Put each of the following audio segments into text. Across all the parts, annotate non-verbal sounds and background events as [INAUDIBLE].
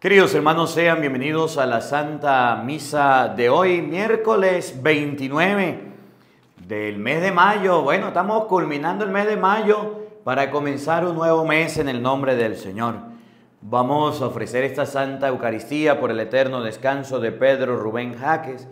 Queridos hermanos, sean bienvenidos a la Santa Misa de hoy, miércoles 29 del mes de mayo. Bueno, estamos culminando el mes de mayo para comenzar un nuevo mes en el nombre del Señor. Vamos a ofrecer esta Santa Eucaristía por el eterno descanso de Pedro Rubén Jaques,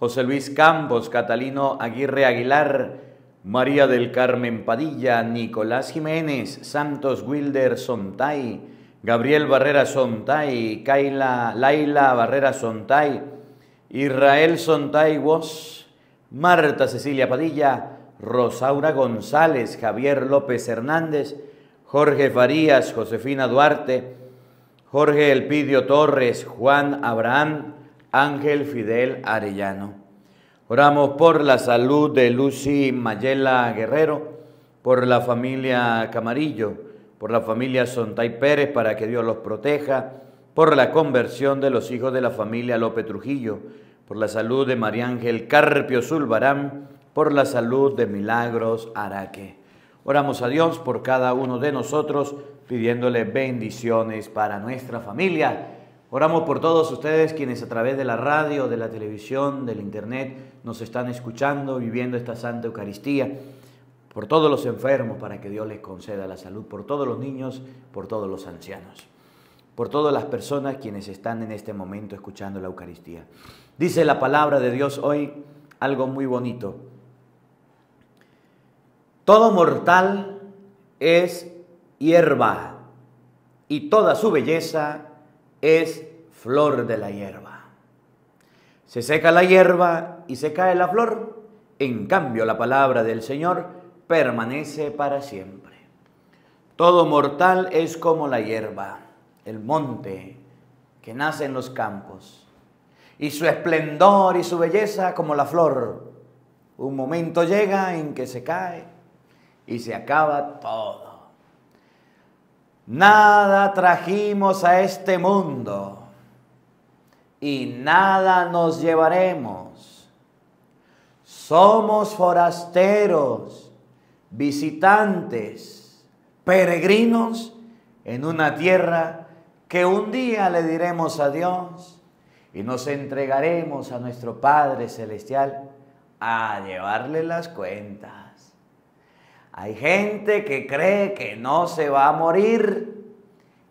José Luis Campos, Catalino Aguirre Aguilar, María del Carmen Padilla, Nicolás Jiménez, Santos Wilder Sontay, Gabriel Barrera Sontay, Kaila, Laila Barrera Sontay, Israel Sontay Vos, Marta Cecilia Padilla, Rosaura González, Javier López Hernández, Jorge Farías, Josefina Duarte, Jorge Elpidio Torres, Juan Abraham, Ángel Fidel Arellano. Oramos por la salud de Lucy Mayela Guerrero, por la familia Camarillo, por la familia Sontay Pérez para que Dios los proteja, por la conversión de los hijos de la familia López Trujillo, por la salud de María Ángel Carpio Zulbarán, por la salud de Milagros Araque. Oramos a Dios por cada uno de nosotros, pidiéndole bendiciones para nuestra familia. Oramos por todos ustedes quienes a través de la radio, de la televisión, del internet nos están escuchando, viviendo esta Santa Eucaristía por todos los enfermos para que Dios les conceda la salud, por todos los niños, por todos los ancianos, por todas las personas quienes están en este momento escuchando la Eucaristía. Dice la palabra de Dios hoy algo muy bonito. Todo mortal es hierba y toda su belleza es flor de la hierba. Se seca la hierba y se cae la flor. En cambio, la palabra del Señor permanece para siempre. Todo mortal es como la hierba, el monte que nace en los campos, y su esplendor y su belleza como la flor. Un momento llega en que se cae y se acaba todo. Nada trajimos a este mundo y nada nos llevaremos. Somos forasteros visitantes, peregrinos en una tierra que un día le diremos adiós y nos entregaremos a nuestro Padre Celestial a llevarle las cuentas. Hay gente que cree que no se va a morir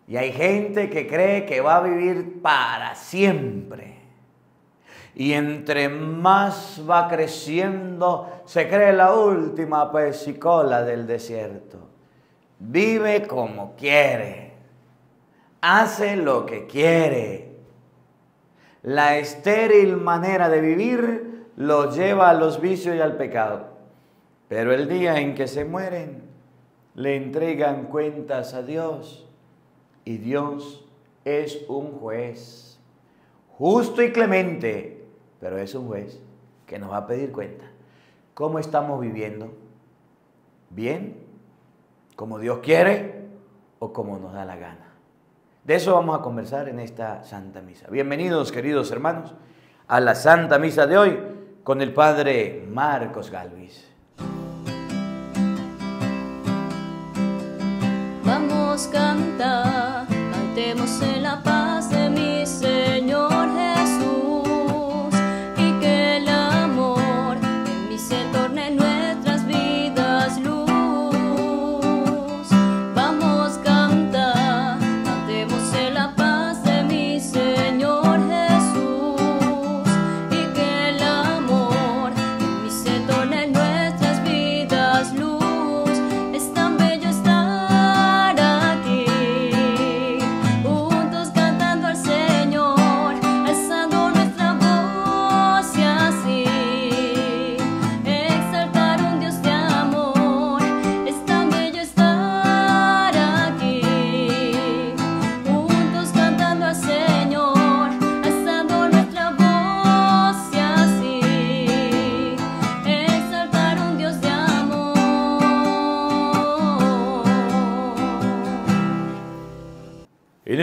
y hay gente que cree que va a vivir para siempre. Y entre más va creciendo, se cree la última pesicola del desierto. Vive como quiere. Hace lo que quiere. La estéril manera de vivir lo lleva a los vicios y al pecado. Pero el día en que se mueren, le entregan cuentas a Dios. Y Dios es un juez justo y clemente pero es un juez que nos va a pedir cuenta. ¿Cómo estamos viviendo? ¿Bien? ¿Como Dios quiere o como nos da la gana? De eso vamos a conversar en esta Santa Misa. Bienvenidos, queridos hermanos, a la Santa Misa de hoy con el Padre Marcos Galvis. Vamos a cantar, cantemos en la paz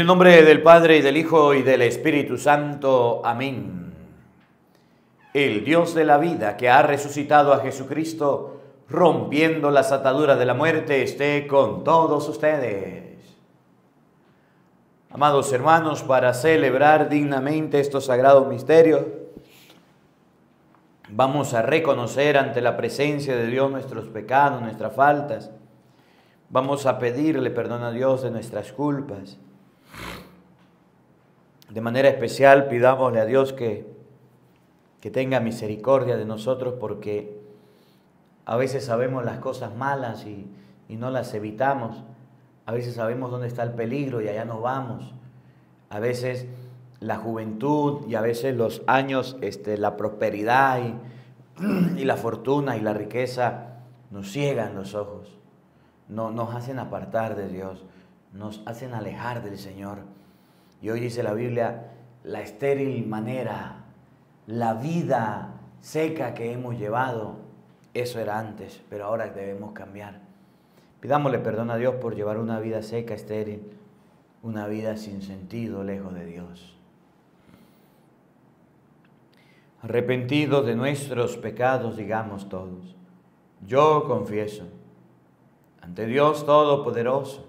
nombre del Padre y del Hijo y del Espíritu Santo. Amén. El Dios de la vida que ha resucitado a Jesucristo, rompiendo las ataduras de la muerte, esté con todos ustedes. Amados hermanos, para celebrar dignamente estos sagrados misterios, vamos a reconocer ante la presencia de Dios nuestros pecados, nuestras faltas. Vamos a pedirle perdón a Dios de nuestras culpas. De manera especial pidámosle a Dios que, que tenga misericordia de nosotros porque a veces sabemos las cosas malas y, y no las evitamos. A veces sabemos dónde está el peligro y allá nos vamos. A veces la juventud y a veces los años, este, la prosperidad y, y, la fortuna y la riqueza nos ciegan los ojos, no, nos hacen apartar de Dios, nos hacen alejar del Señor. Y hoy dice la Biblia, la estéril manera, la vida seca que hemos llevado, eso era antes, pero ahora debemos cambiar. Pidámosle perdón a Dios por llevar una vida seca, estéril, una vida sin sentido, lejos de Dios. Arrepentidos de nuestros pecados, digamos todos, yo confieso ante Dios Todopoderoso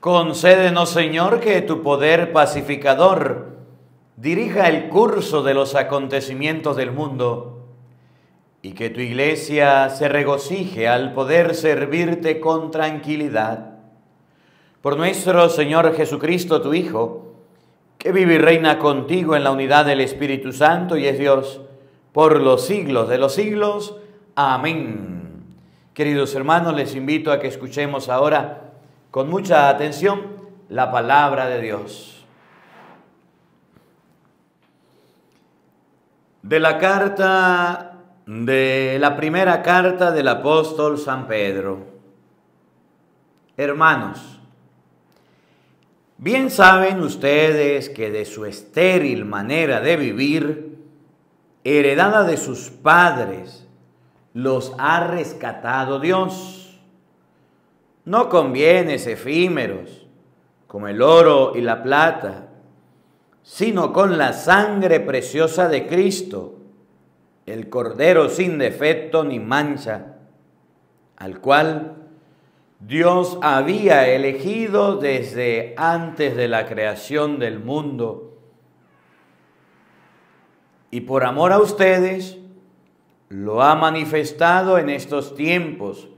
Concédenos, Señor, que tu poder pacificador dirija el curso de los acontecimientos del mundo y que tu iglesia se regocije al poder servirte con tranquilidad. Por nuestro Señor Jesucristo, tu Hijo, que vive y reina contigo en la unidad del Espíritu Santo y es Dios por los siglos de los siglos. Amén. Queridos hermanos, les invito a que escuchemos ahora con mucha atención la palabra de Dios. De la carta, de la primera carta del apóstol San Pedro. Hermanos, bien saben ustedes que de su estéril manera de vivir, heredada de sus padres, los ha rescatado Dios. No con bienes efímeros como el oro y la plata, sino con la sangre preciosa de Cristo, el Cordero sin defecto ni mancha, al cual Dios había elegido desde antes de la creación del mundo. Y por amor a ustedes, lo ha manifestado en estos tiempos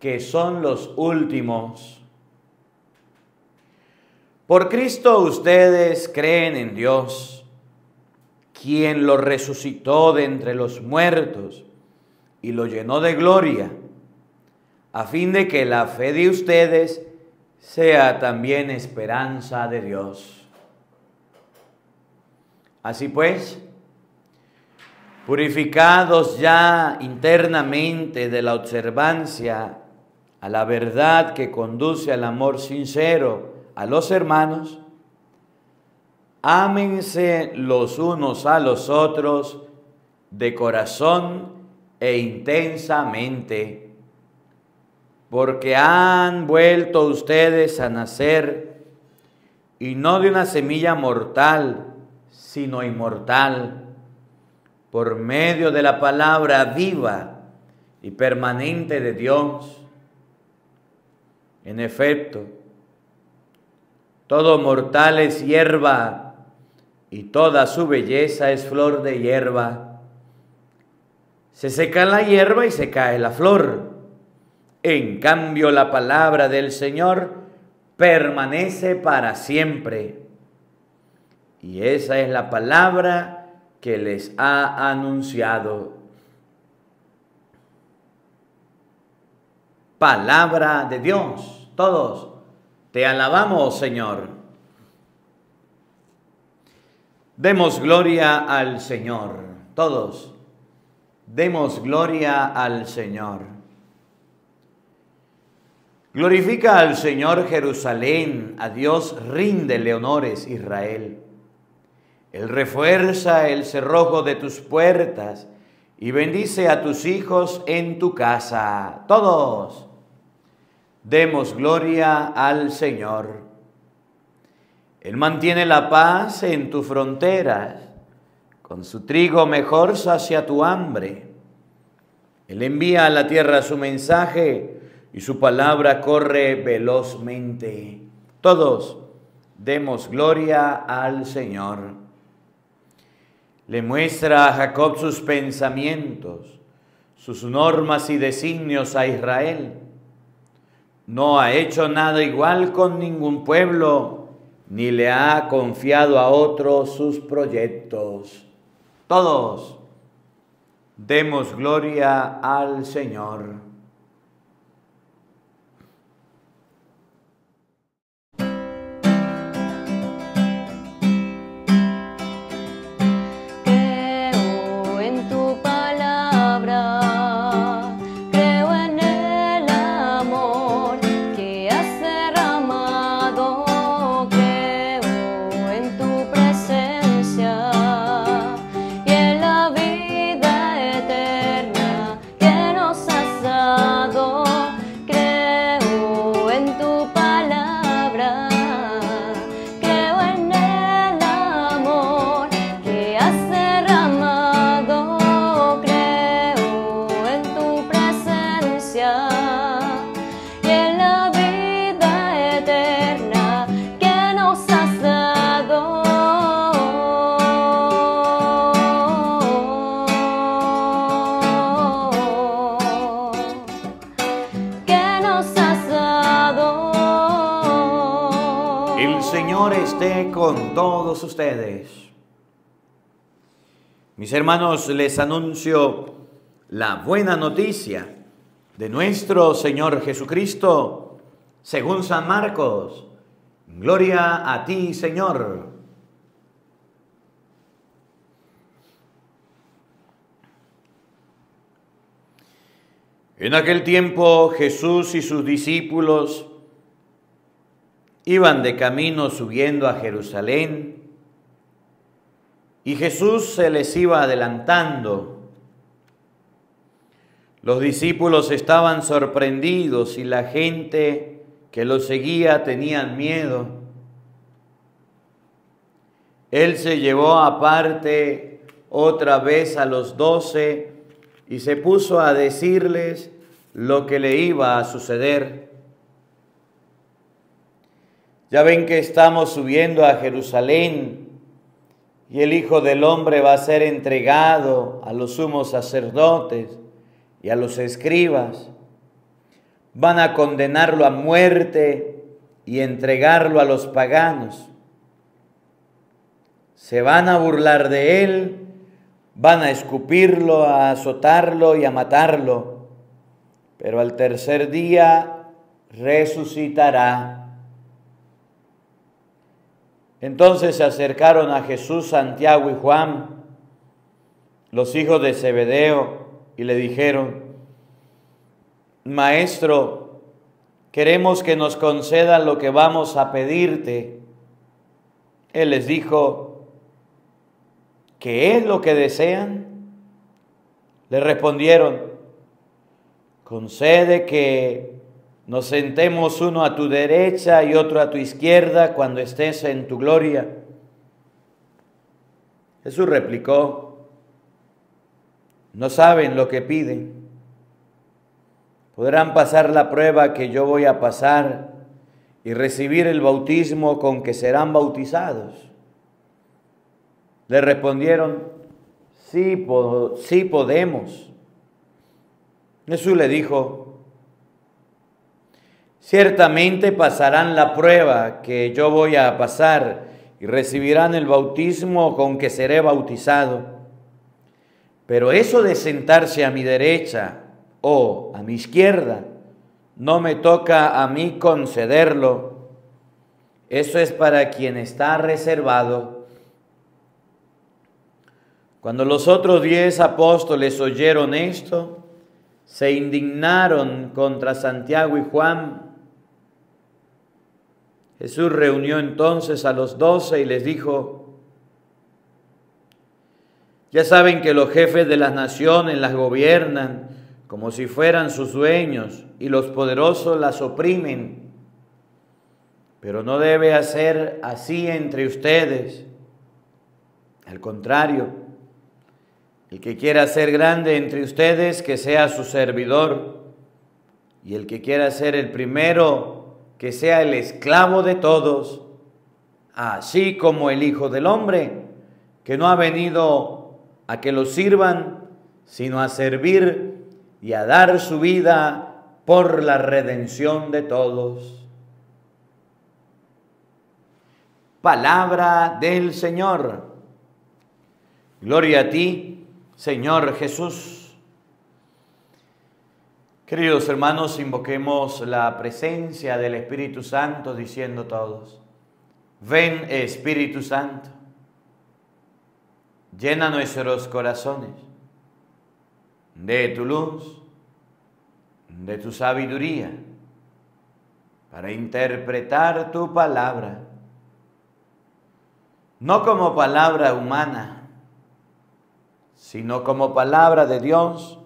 que son los últimos. Por Cristo ustedes creen en Dios, quien lo resucitó de entre los muertos y lo llenó de gloria, a fin de que la fe de ustedes sea también esperanza de Dios. Así pues, purificados ya internamente de la observancia a la verdad que conduce al amor sincero a los hermanos, ámense los unos a los otros de corazón e intensamente, porque han vuelto ustedes a nacer y no de una semilla mortal, sino inmortal, por medio de la palabra viva y permanente de Dios. En efecto, todo mortal es hierba y toda su belleza es flor de hierba. Se seca la hierba y se cae la flor. En cambio, la palabra del Señor permanece para siempre. Y esa es la palabra que les ha anunciado. Palabra de Dios. Todos te alabamos, Señor. Demos gloria al Señor. Todos. Demos gloria al Señor. Glorifica al Señor Jerusalén, a Dios ríndele honores Israel. Él refuerza el cerrojo de tus puertas y bendice a tus hijos en tu casa. Todos. Demos gloria al Señor. Él mantiene la paz en tus fronteras. Con su trigo mejor sacia tu hambre. Él envía a la tierra su mensaje y su palabra corre velozmente. Todos demos gloria al Señor. Le muestra a Jacob sus pensamientos, sus normas y designios a Israel. No ha hecho nada igual con ningún pueblo, ni le ha confiado a otro sus proyectos. Todos demos gloria al Señor. Todos ustedes. Mis hermanos, les anuncio la buena noticia de nuestro Señor Jesucristo, según San Marcos. Gloria a ti, Señor. En aquel tiempo Jesús y sus discípulos Iban de camino subiendo a Jerusalén y Jesús se les iba adelantando. Los discípulos estaban sorprendidos y la gente que lo seguía tenían miedo. Él se llevó aparte otra vez a los doce y se puso a decirles lo que le iba a suceder. Ya ven que estamos subiendo a Jerusalén y el Hijo del Hombre va a ser entregado a los sumos sacerdotes y a los escribas. Van a condenarlo a muerte y entregarlo a los paganos. Se van a burlar de él, van a escupirlo, a azotarlo y a matarlo, pero al tercer día resucitará. Entonces se acercaron a Jesús Santiago y Juan, los hijos de Zebedeo, y le dijeron, Maestro, queremos que nos conceda lo que vamos a pedirte. Él les dijo, ¿qué es lo que desean? Le respondieron, concede que nos sentemos uno a tu derecha y otro a tu izquierda cuando estés en tu gloria. Jesús replicó, no saben lo que piden. Podrán pasar la prueba que yo voy a pasar y recibir el bautismo con que serán bautizados. Le respondieron, sí, sí podemos. Jesús le dijo, Ciertamente pasarán la prueba que yo voy a pasar y recibirán el bautismo con que seré bautizado. Pero eso de sentarse a mi derecha o a mi izquierda, no me toca a mí concederlo. Eso es para quien está reservado. Cuando los otros diez apóstoles oyeron esto, se indignaron contra Santiago y Juan Jesús reunió entonces a los doce y les dijo, ya saben que los jefes de las naciones las gobiernan como si fueran sus dueños y los poderosos las oprimen. Pero no debe hacer así entre ustedes. Al contrario, el que quiera ser grande entre ustedes, que sea su servidor. Y el que quiera ser el primero, que sea el esclavo de todos, así como el Hijo del Hombre, que no ha venido a que lo sirvan, sino a servir y a dar su vida por la redención de todos. Palabra del Señor. Gloria a ti, Señor Jesús. Queridos hermanos, invoquemos la presencia del Espíritu Santo diciendo todos, ven Espíritu Santo, llena nuestros corazones de tu luz, de tu sabiduría, para interpretar tu palabra, no como palabra humana, sino como palabra de Dios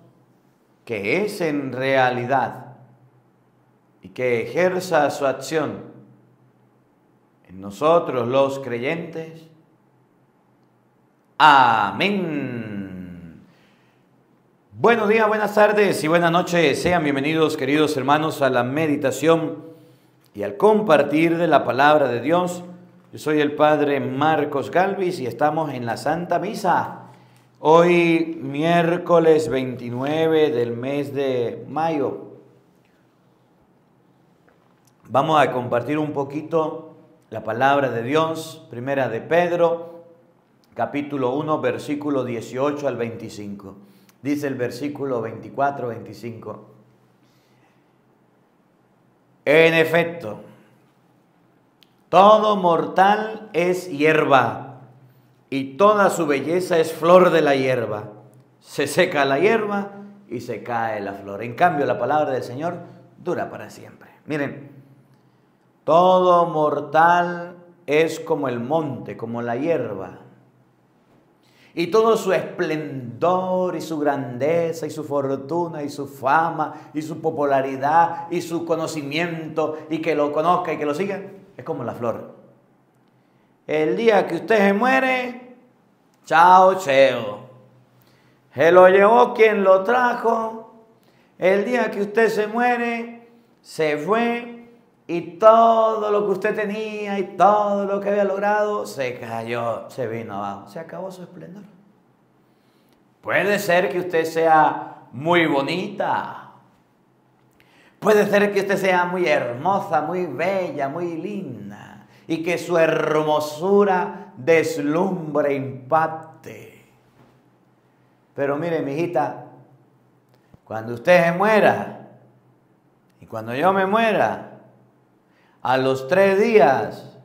que es en realidad y que ejerza su acción en nosotros los creyentes. Amén. Buenos días, buenas tardes y buenas noches. Sean bienvenidos, queridos hermanos, a la meditación y al compartir de la palabra de Dios. Yo soy el Padre Marcos Galvis y estamos en la Santa Misa Hoy miércoles 29 del mes de mayo vamos a compartir un poquito la palabra de Dios, primera de Pedro, capítulo 1, versículo 18 al 25. Dice el versículo 24, 25. En efecto, todo mortal es hierba y toda su belleza es flor de la hierba. Se seca la hierba y se cae la flor. En cambio, la palabra del Señor dura para siempre. Miren, todo mortal es como el monte, como la hierba. Y todo su esplendor y su grandeza y su fortuna y su fama y su popularidad y su conocimiento y que lo conozca y que lo siga, es como la flor. El día que usted se muere, chao, cheo. Se lo llevó quien lo trajo. El día que usted se muere, se fue y todo lo que usted tenía y todo lo que había logrado se cayó, se vino abajo, se acabó su esplendor. Puede ser que usted sea muy bonita. Puede ser que usted sea muy hermosa, muy bella, muy linda y que su hermosura deslumbre, impacte. Pero mire, mi hijita, cuando usted se muera y cuando yo me muera, a los tres días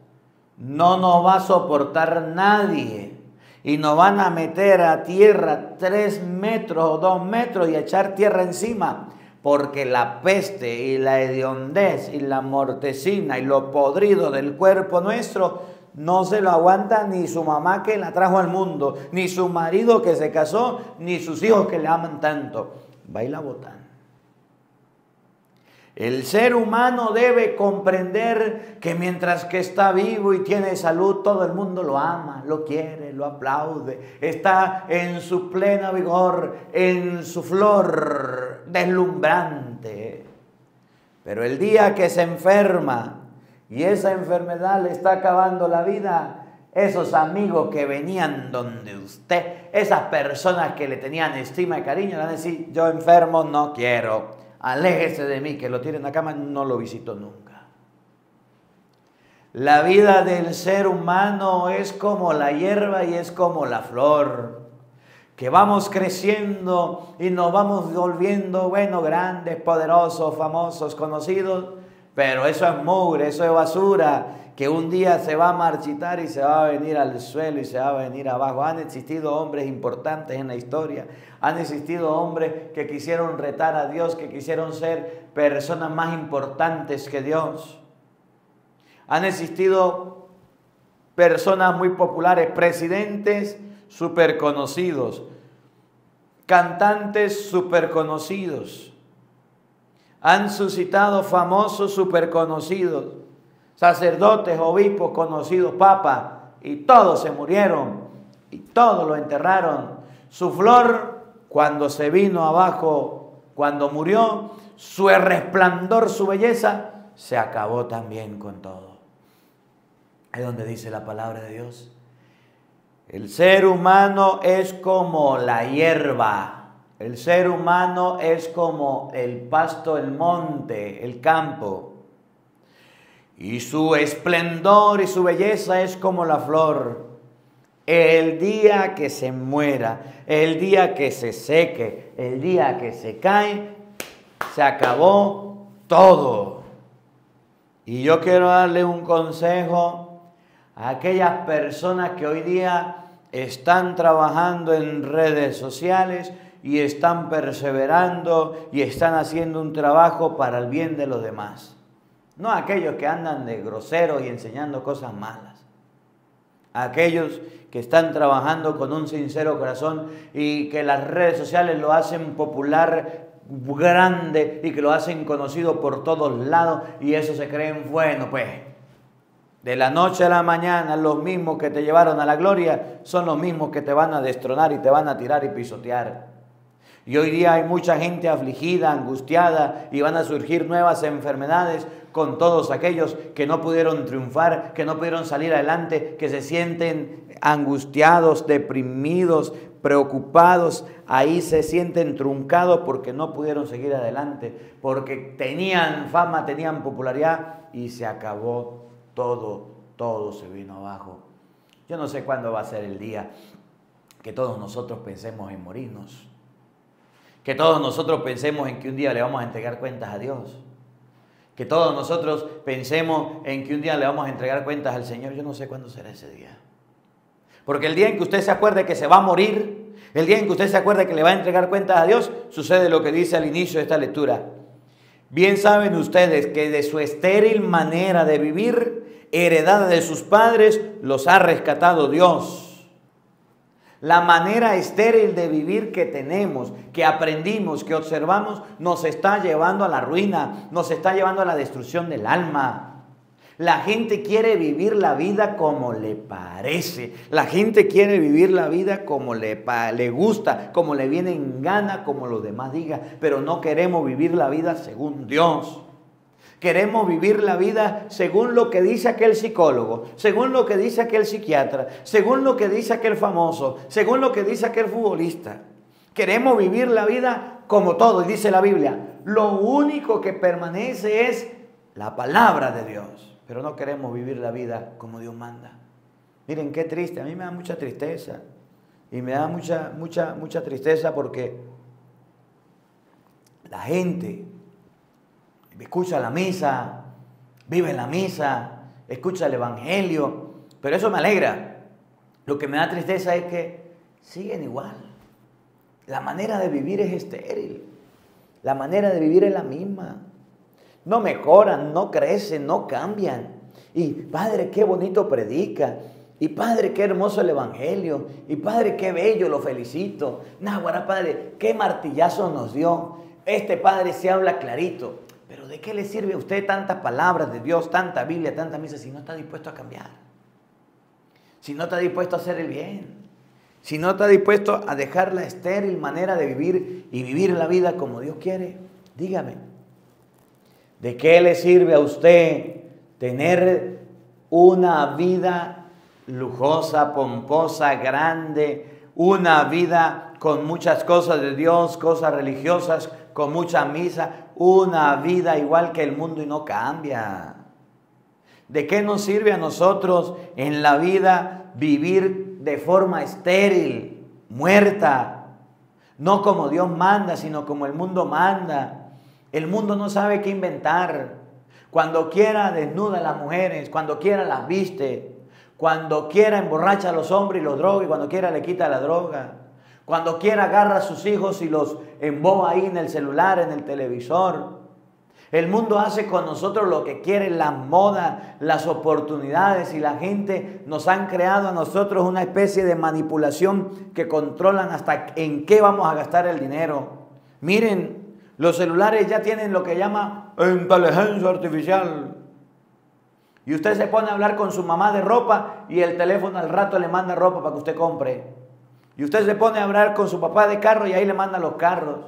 no nos va a soportar nadie y nos van a meter a tierra tres metros o dos metros y echar tierra encima porque la peste y la hediondez y la mortecina y lo podrido del cuerpo nuestro no se lo aguanta ni su mamá que la trajo al mundo, ni su marido que se casó, ni sus hijos que le aman tanto. Va y la botan. El ser humano debe comprender que mientras que está vivo y tiene salud, todo el mundo lo ama, lo quiere, lo aplaude, está en su plena vigor, en su flor deslumbrante. Pero el día que se enferma y esa enfermedad le está acabando la vida, esos amigos que venían donde usted, esas personas que le tenían estima y cariño, le van a decir, yo enfermo no quiero aléjese de mí, que lo tiene en la cama, no lo visito nunca. La vida del ser humano es como la hierba y es como la flor, que vamos creciendo y nos vamos volviendo, bueno, grandes, poderosos, famosos, conocidos, pero eso es mugre, eso es basura, que un día se va a marchitar y se va a venir al suelo y se va a venir abajo. Han existido hombres importantes en la historia, han existido hombres que quisieron retar a Dios, que quisieron ser personas más importantes que Dios. Han existido personas muy populares, presidentes súper conocidos, cantantes súper conocidos. Han suscitado famosos súper conocidos sacerdotes, obispos, conocidos, papas, y todos se murieron y todos lo enterraron. Su flor, cuando se vino abajo, cuando murió, su resplandor, su belleza, se acabó también con todo. Es donde dice la palabra de Dios. El ser humano es como la hierba. El ser humano es como el pasto, el monte, el campo y su esplendor y su belleza es como la flor. El día que se muera, el día que se seque, el día que se cae, se acabó todo. Y yo quiero darle un consejo aquellas personas que hoy día están trabajando en redes sociales y están perseverando y están haciendo un trabajo para el bien de los demás. No aquellos que andan de groseros y enseñando cosas malas. Aquellos que están trabajando con un sincero corazón y que las redes sociales lo hacen popular, grande y que lo hacen conocido por todos lados y eso se creen bueno, pues. De la noche a la mañana, los mismos que te llevaron a la gloria son los mismos que te van a destronar y te van a tirar y pisotear. Y hoy día hay mucha gente afligida, angustiada y van a surgir nuevas enfermedades con todos aquellos que no pudieron triunfar, que no pudieron salir adelante, que se sienten angustiados, deprimidos, preocupados, ahí se sienten truncados porque no pudieron seguir adelante, porque tenían fama, tenían popularidad y se acabó todo, todo se vino abajo. Yo no sé cuándo va a ser el día que todos nosotros pensemos en morirnos, que todos nosotros pensemos en que un día le vamos a entregar cuentas a Dios. Que todos nosotros pensemos en que un día le vamos a entregar cuentas al Señor. Yo no sé cuándo será ese día. Porque el día en que usted se acuerde que se va a morir, el día en que usted se acuerde que le va a entregar cuentas a Dios, sucede lo que dice al inicio de esta lectura. Bien saben ustedes que de su estéril manera de vivir, heredada de sus padres, los ha rescatado Dios la manera estéril de vivir que tenemos, que aprendimos, que observamos, nos está llevando a la ruina, nos está llevando a la destrucción del alma. La gente quiere vivir la vida como le parece. La gente quiere vivir la vida como le, le gusta, como le viene en gana, como los demás digan. Pero no queremos vivir la vida según Dios. Queremos vivir la vida según lo que dice aquel psicólogo, según lo que dice aquel psiquiatra, según lo que dice aquel famoso, según lo que dice aquel futbolista. Queremos vivir la vida como todo, dice la Biblia. Lo único que permanece es la palabra de Dios, pero no queremos vivir la vida como Dios manda. Miren qué triste, a mí me da mucha tristeza y me da mucha mucha mucha tristeza porque la gente escucha la misa, vive la misa, escucha el Evangelio, pero eso me alegra. Lo que me da tristeza es que siguen igual. La manera de vivir es estéril. La manera de vivir es la misma. No mejoran, no crecen, no cambian. Y Padre, qué bonito predica. Y Padre, qué hermoso el Evangelio. Y Padre, qué bello, lo felicito. Náhuara, Padre, qué martillazo nos dio. Este Padre se habla clarito. Pero ¿de qué le sirve a usted tantas palabras de Dios, tanta Biblia, tanta misa si no está dispuesto a cambiar? Si no está dispuesto a hacer el bien. Si no está dispuesto a dejar la estéril manera de vivir y vivir la vida como Dios quiere. Dígame, ¿de qué le sirve a usted tener una vida lujosa, pomposa, grande, una vida con muchas cosas de Dios, cosas religiosas, con mucha misa, una vida igual que el mundo y no cambia. ¿De qué nos sirve a nosotros en la vida vivir de forma estéril, muerta? No como Dios manda, sino como el mundo manda. El mundo no sabe qué inventar. Cuando quiera desnuda a las mujeres, cuando quiera las viste, cuando quiera emborracha a los hombres y los droga y cuando quiera le quita la droga. Cuando quiera agarra a sus hijos y los emboba ahí en el celular, en el televisor. El mundo hace con nosotros lo que quiere, la moda, las oportunidades y la gente nos han creado a nosotros una especie de manipulación que controlan hasta en qué vamos a gastar el dinero. Miren, los celulares ya tienen lo que llama inteligencia artificial. Y usted se pone a hablar con su mamá de ropa y el teléfono al rato le manda ropa para que usted compre. Y usted se pone a hablar con su papá de carro y ahí le manda los carros.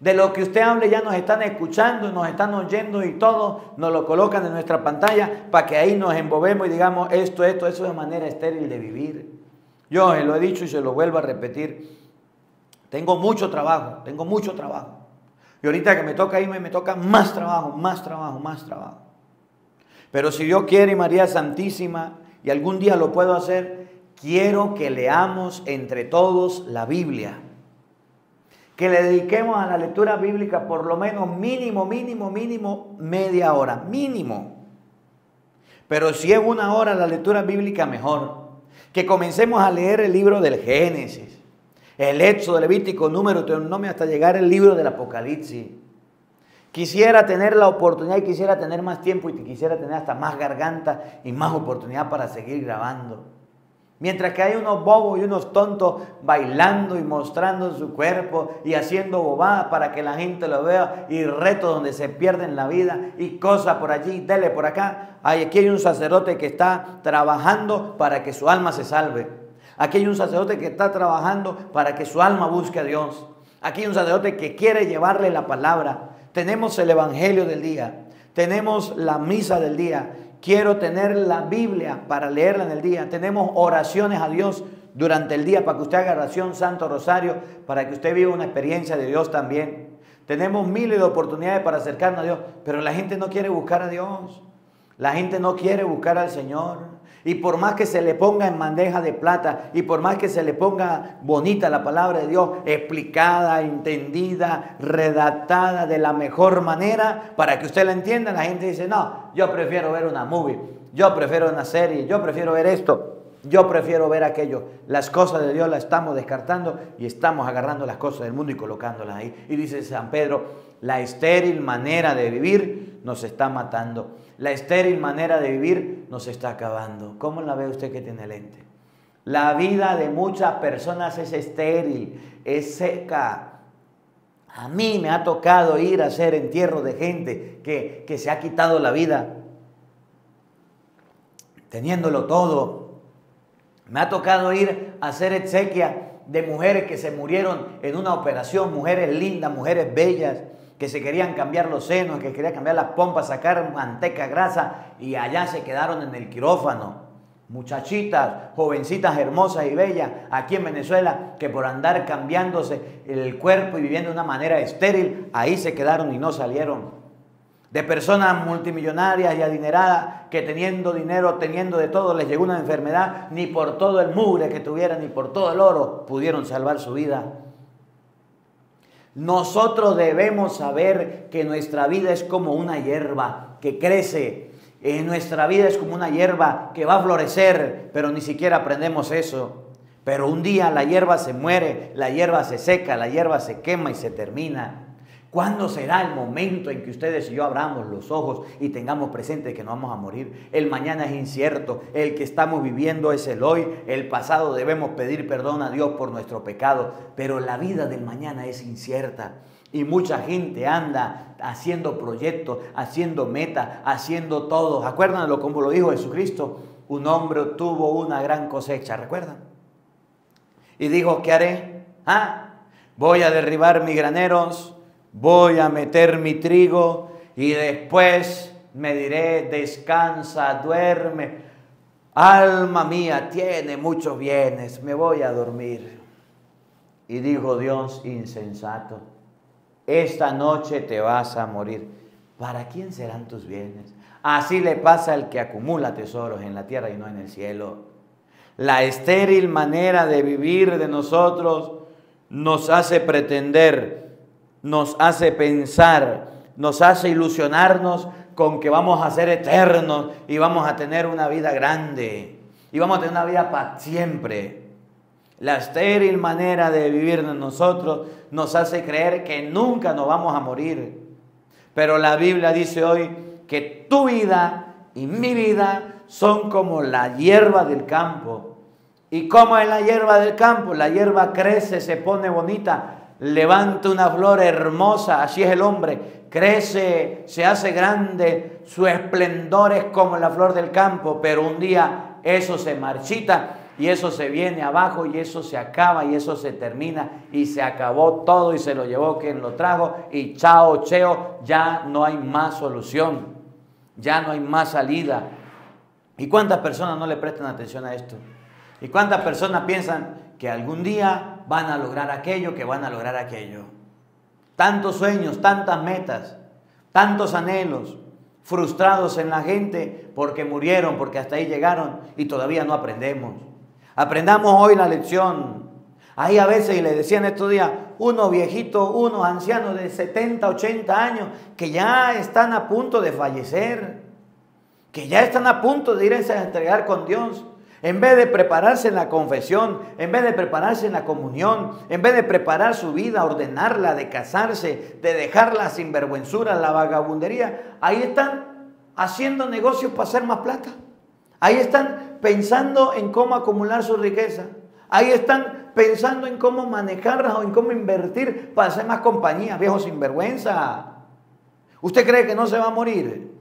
De lo que usted hable ya nos están escuchando, nos están oyendo y todo, nos lo colocan en nuestra pantalla para que ahí nos embobemos y digamos esto, esto, eso es manera estéril de vivir. Yo se lo he dicho y se lo vuelvo a repetir. Tengo mucho trabajo, tengo mucho trabajo. Y ahorita que me toca irme, me toca más trabajo, más trabajo, más trabajo. Pero si Dios quiere, María Santísima, y algún día lo puedo hacer, quiero que leamos entre todos la Biblia. Que le dediquemos a la lectura bíblica por lo menos mínimo, mínimo, mínimo media hora, mínimo. Pero si es una hora la lectura bíblica, mejor. Que comencemos a leer el libro del Génesis, el Éxodo, Levítico, Número, Deuteronomio, hasta llegar al libro del Apocalipsis. Quisiera tener la oportunidad y quisiera tener más tiempo y quisiera tener hasta más garganta y más oportunidad para seguir grabando. Mientras que hay unos bobos y unos tontos bailando y mostrando su cuerpo y haciendo bobadas para que la gente lo vea y retos donde se pierden la vida y cosas por allí, dele por acá. aquí hay un sacerdote que está trabajando para que su alma se salve. Aquí hay un sacerdote que está trabajando para que su alma busque a Dios. Aquí hay un sacerdote que quiere llevarle la palabra. Tenemos el Evangelio del día. Tenemos la misa del día Quiero tener la Biblia para leerla en el día. Tenemos oraciones a Dios durante el día para que usted haga oración, Santo Rosario, para que usted viva una experiencia de Dios también. Tenemos miles de oportunidades para acercarnos a Dios, pero la gente no quiere buscar a Dios. La gente no quiere buscar al Señor. Y por más que se le ponga en bandeja de plata y por más que se le ponga bonita la palabra de Dios, explicada, entendida, redactada de la mejor manera para que usted la entienda, la gente dice, no, yo prefiero ver una movie, yo prefiero una serie, yo prefiero ver esto. Yo prefiero ver aquello. Las cosas de Dios las estamos descartando y estamos agarrando las cosas del mundo y colocándolas ahí. Y dice San Pedro, la estéril manera de vivir nos está matando. La estéril manera de vivir nos está acabando. ¿Cómo la ve usted que tiene lente? La vida de muchas personas es estéril, es seca. A mí me ha tocado ir a hacer entierro de gente que, que se ha quitado la vida teniéndolo todo. Me ha tocado ir a hacer exequia de mujeres que se murieron en una operación, mujeres lindas, mujeres bellas, que se querían cambiar los senos, que querían cambiar las pompas, sacar manteca, grasa, y allá se quedaron en el quirófano. Muchachitas, jovencitas hermosas y bellas aquí en Venezuela que por andar cambiándose el cuerpo y viviendo de una manera estéril, ahí se quedaron y no salieron. De personas multimillonarias y adineradas que teniendo dinero, teniendo de todo, les llegó una enfermedad, ni por todo el mugre que tuvieran, ni por todo el oro pudieron salvar su vida. Nosotros debemos saber que nuestra vida es como una hierba que crece. En nuestra vida es como una hierba que va a florecer, pero ni siquiera aprendemos eso. Pero un día la hierba se muere, la hierba se seca, la hierba se quema y se termina. ¿Cuándo será el momento en que ustedes y yo abramos los ojos y tengamos presente que no vamos a morir? El mañana es incierto, el que estamos viviendo es el hoy, el pasado debemos pedir perdón a Dios por nuestro pecado, pero la vida del mañana es incierta. Y mucha gente anda haciendo proyectos, haciendo metas, haciendo todo. Acuérdenlo como lo dijo Jesucristo. Un hombre tuvo una gran cosecha, ¿recuerdan? Y dijo, ¿qué haré? Ah, voy a derribar mis graneros, voy a meter mi trigo y después me diré, descansa, duerme. Alma mía, tiene muchos bienes, me voy a dormir. Y dijo Dios insensato, esta noche te vas a morir. ¿Para quién serán tus bienes? Así le pasa al que acumula tesoros en la tierra y no en el cielo. La estéril manera de vivir de nosotros nos hace pretender, nos hace pensar, nos hace ilusionarnos con que vamos a ser eternos y vamos a tener una vida grande y vamos a tener una vida para siempre. La estéril manera de vivir de nosotros nos hace creer que nunca nos vamos a morir. Pero la Biblia dice hoy que tu vida y mi vida son como la hierba del campo. ¿Y cómo es la hierba del campo? La hierba crece, se pone bonita, levanta una flor hermosa, así es el hombre, crece, se hace grande, su esplendor es como la flor del campo, pero un día eso se marchita y eso se viene abajo y eso se acaba y eso se termina y se acabó todo y se lo llevó quien lo trajo y chao, cheo, ya no hay más solución, ya no hay más salida. ¿Y cuántas personas no le prestan atención a esto? ¿Y cuántas personas piensan que algún día van a lograr aquello, que van a lograr aquello? Tantos sueños, tantas metas, tantos anhelos frustrados en la gente porque murieron, porque hasta ahí llegaron y todavía no aprendemos. Aprendamos hoy la lección. Ahí a veces, y le decían estos días, unos viejitos, unos ancianos de 70, 80 años, que ya están a punto de fallecer, que ya están a punto de irse a entregar con Dios. En vez de prepararse en la confesión, en vez de prepararse en la comunión, en vez de preparar su vida, ordenarla, de casarse, de dejar la sinvergüenzura, la vagabundería, ahí están haciendo negocios para hacer más plata. Ahí están pensando en cómo acumular su riqueza. Ahí están pensando en cómo manejarla o en cómo invertir para hacer más compañía, viejo sinvergüenza. ¿Usted cree que no se va a morir?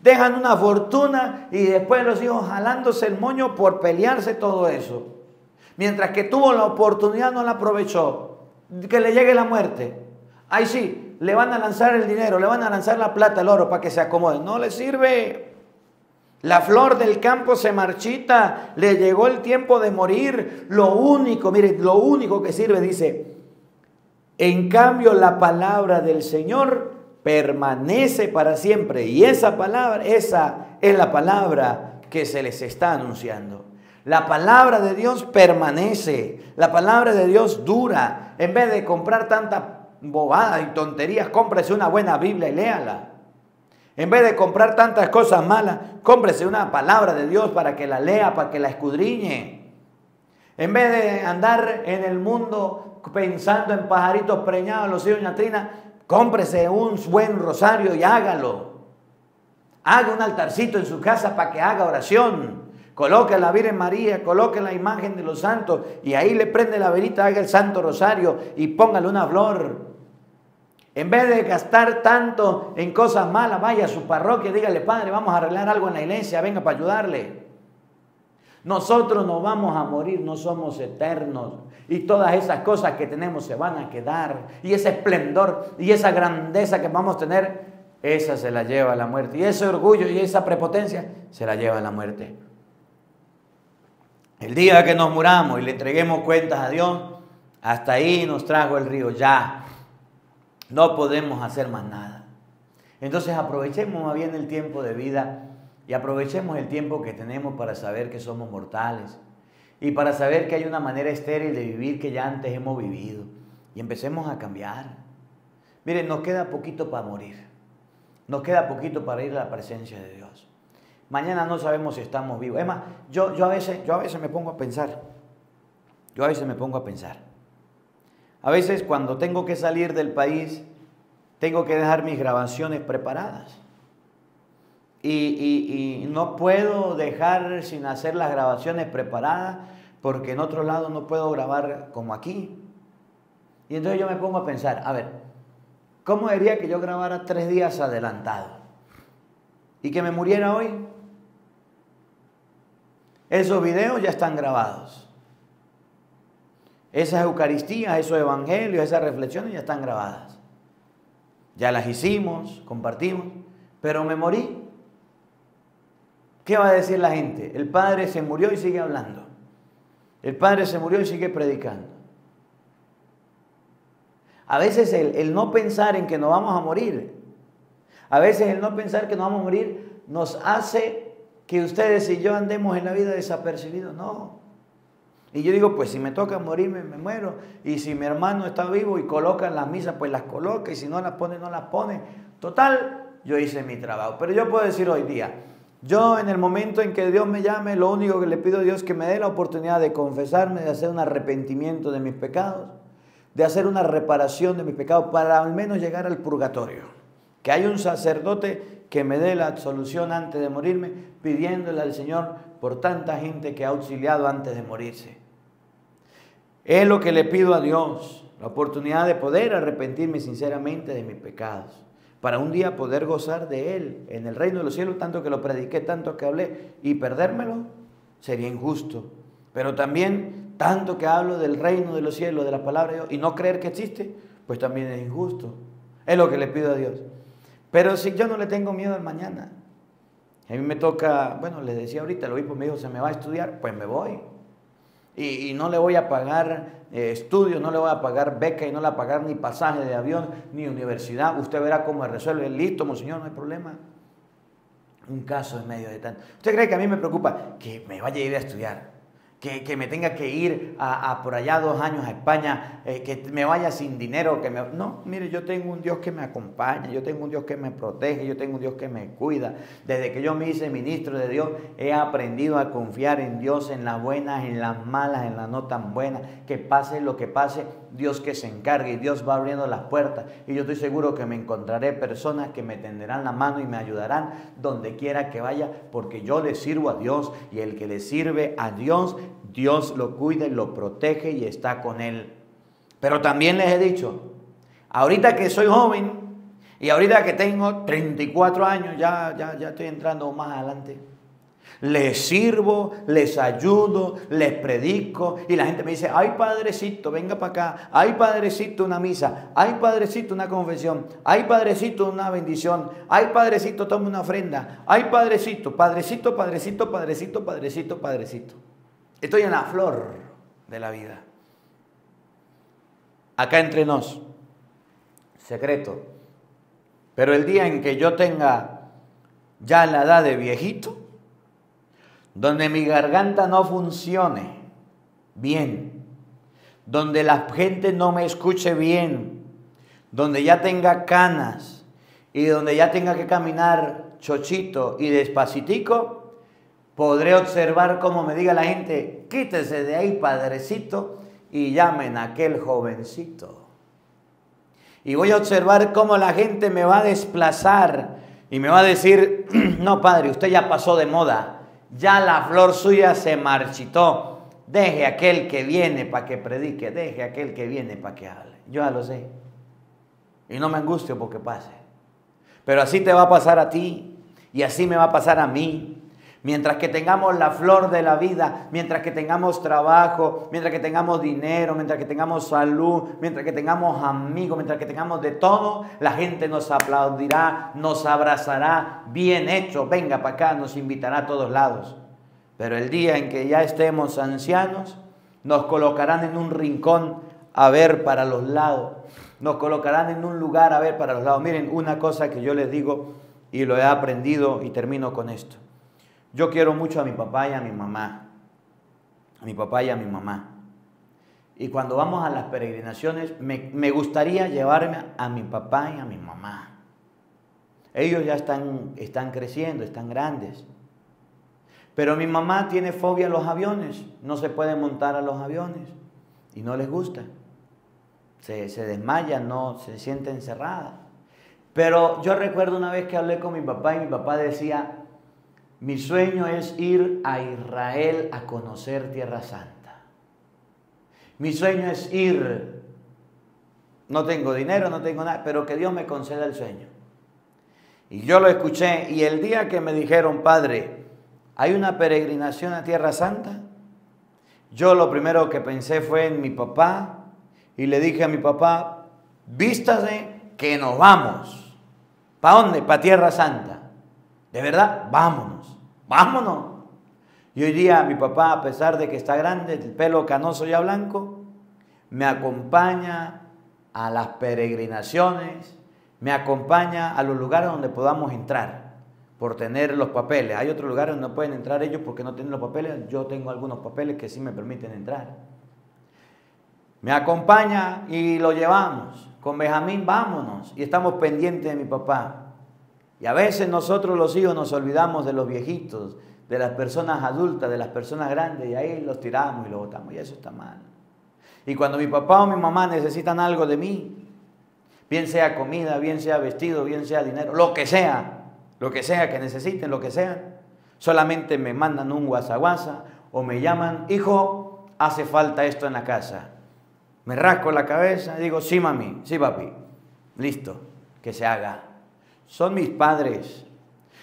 Dejan una fortuna y después los hijos jalándose el moño por pelearse todo eso. Mientras que tuvo la oportunidad no la aprovechó. Que le llegue la muerte. Ahí sí, le van a lanzar el dinero, le van a lanzar la plata, el oro para que se acomode. No le sirve. La flor del campo se marchita, le llegó el tiempo de morir. Lo único, mire, lo único que sirve, dice, en cambio la palabra del Señor permanece para siempre. Y esa palabra, esa es la palabra que se les está anunciando. La palabra de Dios permanece, la palabra de Dios dura. En vez de comprar tanta bobada y tonterías, cómprese una buena Biblia y léala. En vez de comprar tantas cosas malas, cómprese una palabra de Dios para que la lea, para que la escudriñe. En vez de andar en el mundo pensando en pajaritos preñados, los hijos de Natrina, Cómprese un buen rosario y hágalo. Haga un altarcito en su casa para que haga oración. Coloque la Virgen María, coloque la imagen de los santos y ahí le prende la verita, haga el santo rosario y póngale una flor. En vez de gastar tanto en cosas malas, vaya a su parroquia, dígale, Padre, vamos a arreglar algo en la iglesia, venga para ayudarle. Nosotros no vamos a morir, no somos eternos. Y todas esas cosas que tenemos se van a quedar. Y ese esplendor y esa grandeza que vamos a tener, esa se la lleva la muerte. Y ese orgullo y esa prepotencia se la lleva la muerte. El día que nos muramos y le entreguemos cuentas a Dios, hasta ahí nos trajo el río, ya. No podemos hacer más nada. Entonces aprovechemos más bien el tiempo de vida y aprovechemos el tiempo que tenemos para saber que somos mortales y para saber que hay una manera estéril de vivir que ya antes hemos vivido. Y empecemos a cambiar. Miren, nos queda poquito para morir. Nos queda poquito para ir a la presencia de Dios. Mañana no sabemos si estamos vivos. Es más, yo, yo, a veces, yo a veces me pongo a pensar. Yo a veces me pongo a pensar. A veces cuando tengo que salir del país tengo que dejar mis grabaciones preparadas. Y, no puedo dejar sin hacer las grabaciones preparadas porque en otro lado no puedo grabar como aquí. Y entonces yo me pongo a pensar, a ver, ¿cómo diría que yo grabara tres días adelantado? Y que me muriera hoy. Esos videos ya están grabados. Esas Eucaristías, esos Evangelios, esas reflexiones ya están grabadas. Ya las hicimos, compartimos, pero me morí. ¿Qué va a decir la gente? El Padre se murió y sigue hablando. El Padre se murió y sigue predicando. A veces el, no pensar en que nos vamos a morir, a veces el no pensar que nos vamos a morir nos hace que ustedes y yo andemos en la vida desapercibidos. No. Y yo digo, pues si me toca morirme, me muero. Y si mi hermano está vivo y coloca las misas, pues las coloca. Y si no las pone, no las pone. Total, yo hice mi trabajo. Pero yo puedo decir hoy día, yo en el momento en que Dios me llame, lo único que le pido a Dios es que me dé la oportunidad de confesarme, de hacer un arrepentimiento de mis pecados, de hacer una reparación de mis pecados para al menos llegar al purgatorio. Que haya un sacerdote que me dé la absolución antes de morirme, pidiéndole al Señor por tanta gente que ha auxiliado antes de morirse. Es lo que le pido a Dios, la oportunidad de poder arrepentirme sinceramente de mis pecados para un día poder gozar de Él en el reino de los cielos, tanto que lo prediqué, tanto que hablé, y perdérmelo sería injusto. Pero también, tanto que hablo del reino de los cielos, de la palabra de Dios, y no creer que existe, pues también es injusto. Es lo que le pido a Dios. Pero si yo no le tengo miedo al mañana, a mí me toca, bueno, les decía ahorita, el obispo me dijo, se me va a estudiar, pues me voy. Y, no le voy a pagar eh, estudios, no le voy a pagar beca y no le voy a pagar ni pasaje de avión, ni universidad. Usted verá cómo resuelve. Listo, monseñor, no hay problema. Un caso en medio de tanto. ¿Usted cree que a mí me preocupa que me vaya a ir a estudiar? Que, me tenga que ir a, por allá dos años a España, eh, que me vaya sin dinero, que me... No, mire, yo tengo un Dios que me acompaña, yo tengo un Dios que me protege, yo tengo un Dios que me cuida. Desde que yo me hice ministro de Dios, he aprendido a confiar en Dios, en las buenas, en las malas, en las no tan buenas, que pase lo que pase, Dios que se encargue y Dios va abriendo las puertas. Y yo estoy seguro que me encontraré personas que me tenderán la mano y me ayudarán donde quiera que vaya, porque yo le sirvo a Dios y el que le sirve a Dios Dios lo cuida lo protege y está con él. Pero también les he dicho, ahorita que soy joven y ahorita que tengo 34 años, ya, ya, ya estoy entrando más adelante. Les sirvo, les ayudo, les predico y la gente me dice, ay padrecito, venga para acá, ay padrecito una misa, ay padrecito una confesión, ay padrecito una bendición, ay padrecito toma una ofrenda, ay padrecito, padrecito, padrecito, padrecito, padrecito, padrecito. Estoy en la flor de la vida. Acá entre nos, secreto. Pero el día en que yo tenga ya la edad de viejito, donde mi garganta no funcione bien, donde la gente no me escuche bien, donde ya tenga canas y donde ya tenga que caminar chochito y despacitico, podré observar cómo me diga la gente, quítese de ahí, padrecito, y llamen a aquel jovencito. Y voy a observar cómo la gente me va a desplazar y me va a decir, [CLEARS THROAT] no, padre, usted ya pasó de moda, ya la flor suya se marchitó, deje aquel que viene para que predique, deje aquel que viene para que hable. Yo ya lo sé. Y no me angustio porque pase. Pero así te va a pasar a ti y así me va a pasar a mí Mientras que tengamos la flor de la vida, mientras que tengamos trabajo, mientras que tengamos dinero, mientras que tengamos salud, mientras que tengamos amigos, mientras que tengamos de todo, la gente nos aplaudirá, nos abrazará, bien hecho, venga para acá, nos invitará a todos lados. Pero el día en que ya estemos ancianos, nos colocarán en un rincón a ver para los lados, nos colocarán en un lugar a ver para los lados. Miren, una cosa que yo les digo y lo he aprendido y termino con esto. Yo quiero mucho a mi papá y a mi mamá. A mi papá y a mi mamá. Y cuando vamos a las peregrinaciones, me, gustaría llevarme a mi papá y a mi mamá. Ellos ya están, están creciendo, están grandes. Pero mi mamá tiene fobia a los aviones, no se puede montar a los aviones y no les gusta. Se, se desmaya, no se siente encerrada. Pero yo recuerdo una vez que hablé con mi papá y mi papá decía, mi sueño es ir a Israel a conocer Tierra Santa. Mi sueño es ir, no tengo dinero, no tengo nada, pero que Dios me conceda el sueño. Y yo lo escuché y el día que me dijeron, Padre, hay una peregrinación a Tierra Santa, yo lo primero que pensé fue en mi papá y le dije a mi papá, vístase que nos vamos. ¿Para dónde? Para Tierra Santa. De verdad, vámonos, vámonos. Y hoy día mi papá, a pesar de que está grande, el pelo canoso ya blanco, me acompaña a las peregrinaciones, me acompaña a los lugares donde podamos entrar por tener los papeles. Hay otros lugares donde no pueden entrar ellos porque no tienen los papeles. Yo tengo algunos papeles que sí me permiten entrar. Me acompaña y lo llevamos. Con Benjamín vámonos y estamos pendientes de mi papá. Y a veces nosotros los hijos nos olvidamos de los viejitos, de las personas adultas, de las personas grandes y ahí los tiramos y los botamos y eso está mal. Y cuando mi papá o mi mamá necesitan algo de mí, bien sea comida, bien sea vestido, bien sea dinero, lo que sea, lo que sea que necesiten, lo que sea, solamente me mandan un guasaguasa o me llaman, hijo, hace falta esto en la casa. Me rasco la cabeza y digo, sí mami, sí papi, listo, que se haga. Son mis padres.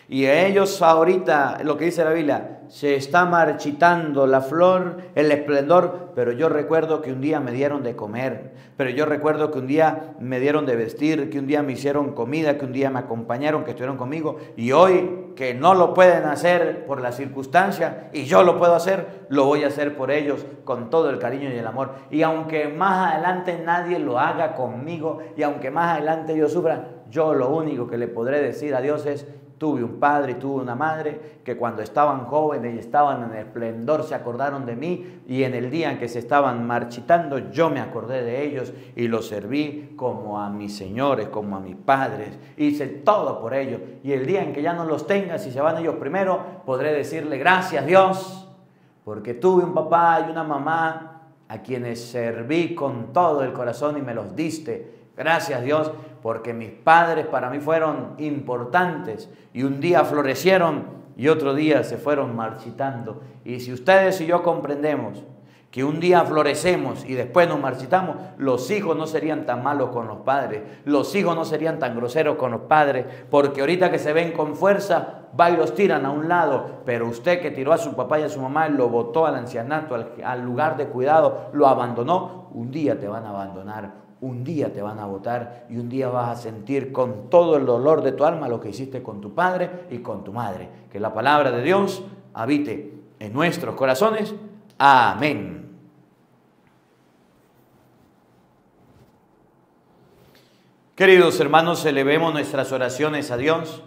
Y a ellos ahorita, lo que dice la Biblia, se está marchitando la flor, el esplendor, pero yo recuerdo que un día me dieron de comer, pero yo recuerdo que un día me dieron de vestir, que un día me hicieron comida, que un día me acompañaron, que estuvieron conmigo, y hoy que no lo pueden hacer por la circunstancia, y yo lo puedo hacer, lo voy a hacer por ellos con todo el cariño y el amor. Y aunque más adelante nadie lo haga conmigo, y aunque más adelante yo sufra, yo lo único que le podré decir a Dios es, Tuve un padre y tuve una madre que cuando estaban jóvenes y estaban en esplendor se acordaron de mí y en el día en que se estaban marchitando yo me acordé de ellos y los serví como a mis señores, como a mis padres. Hice todo por ellos y el día en que ya no los tenga, si se van ellos primero, podré decirle gracias Dios porque tuve un papá y una mamá a quienes serví con todo el corazón y me los diste. Gracias Dios porque mis padres para mí fueron importantes y un día florecieron y otro día se fueron marchitando. Y si ustedes y yo comprendemos que un día florecemos y después nos marchitamos, los hijos no serían tan malos con los padres, los hijos no serían tan groseros con los padres, porque ahorita que se ven con fuerza, va y los tiran a un lado, pero usted que tiró a su papá y a su mamá, lo botó al ancianato, al, al lugar de cuidado, lo abandonó, un día te van a abandonar, un día te van a votar y un día vas a sentir con todo el dolor de tu alma lo que hiciste con tu padre y con tu madre. Que la palabra de Dios habite en nuestros corazones. Amén. Queridos hermanos, elevemos nuestras oraciones a Dios,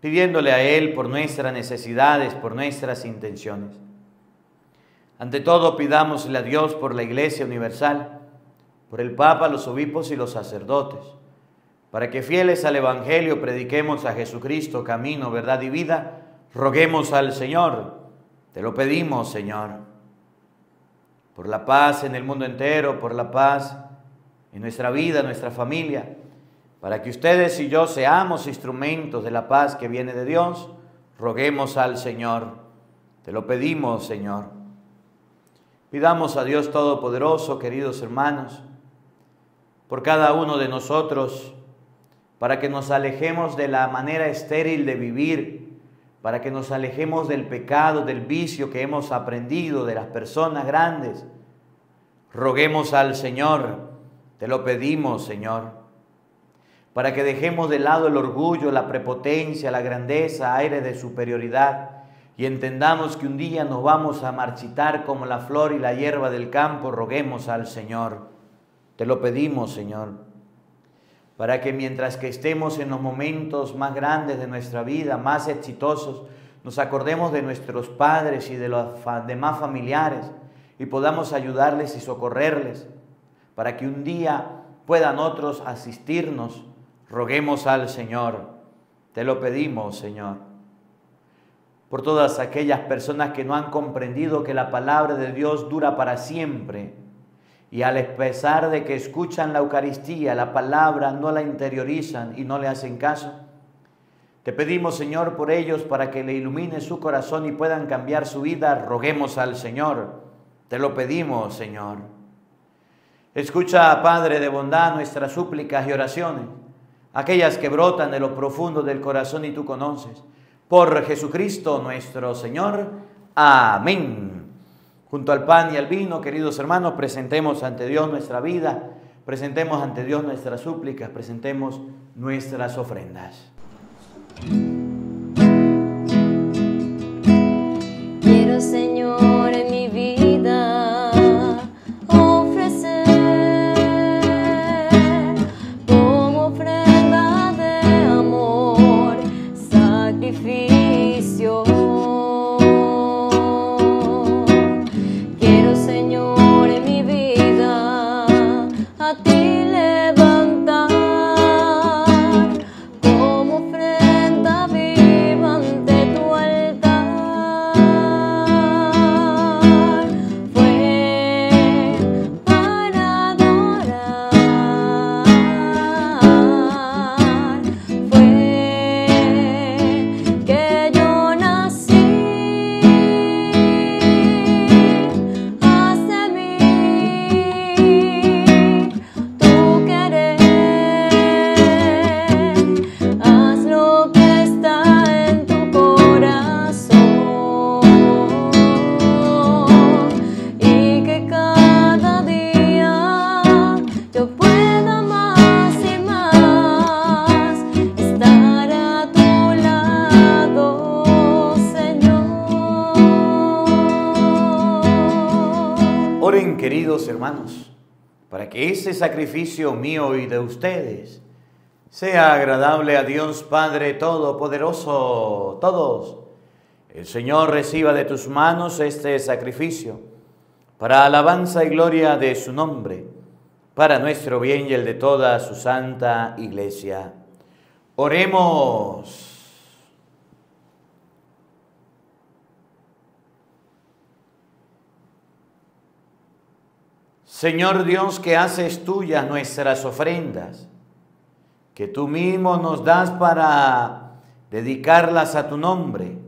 pidiéndole a Él por nuestras necesidades, por nuestras intenciones. Ante todo, pidámosle a Dios por la Iglesia Universal, por el Papa, los obispos y los sacerdotes, para que fieles al Evangelio prediquemos a Jesucristo, camino, verdad y vida, roguemos al Señor, te lo pedimos, Señor, por la paz en el mundo entero, por la paz en nuestra vida, nuestra familia, para que ustedes y yo seamos instrumentos de la paz que viene de Dios, roguemos al Señor, te lo pedimos, Señor. Pidamos a Dios Todopoderoso, queridos hermanos, por cada uno de nosotros, para que nos alejemos de la manera estéril de vivir, para que nos alejemos del pecado, del vicio que hemos aprendido de las personas grandes. Roguemos al Señor, te lo pedimos, Señor, para que dejemos de lado el orgullo, la prepotencia, la grandeza, aire de superioridad y entendamos que un día nos vamos a marchitar como la flor y la hierba del campo, roguemos al Señor. Te lo pedimos, Señor, para que mientras que estemos en los momentos más grandes de nuestra vida, más exitosos, nos acordemos de nuestros padres y de los demás familiares y podamos ayudarles y socorrerles, para que un día puedan otros asistirnos. Roguemos al Señor. Te lo pedimos, Señor. Por todas aquellas personas que no han comprendido que la palabra de Dios dura para siempre y al pesar de que escuchan la Eucaristía, la palabra, no la interiorizan y no le hacen caso. Te pedimos, Señor, por ellos para que le ilumine su corazón y puedan cambiar su vida. Roguemos al Señor. Te lo pedimos, Señor. Escucha, Padre de bondad, nuestras súplicas y oraciones, aquellas que brotan de lo profundo del corazón y tú conoces. Por Jesucristo nuestro Señor. Amén. Junto al pan y al vino, queridos hermanos, presentemos ante Dios nuestra vida, presentemos ante Dios nuestras súplicas, presentemos nuestras ofrendas. Sacrificio mío y de ustedes sea agradable a Dios Padre Todopoderoso. Todos, el Señor reciba de tus manos este sacrificio para alabanza y gloria de su nombre, para nuestro bien y el de toda su santa iglesia. Oremos. Señor Dios, que haces tuyas nuestras ofrendas, que tú mismo nos das para dedicarlas a tu nombre,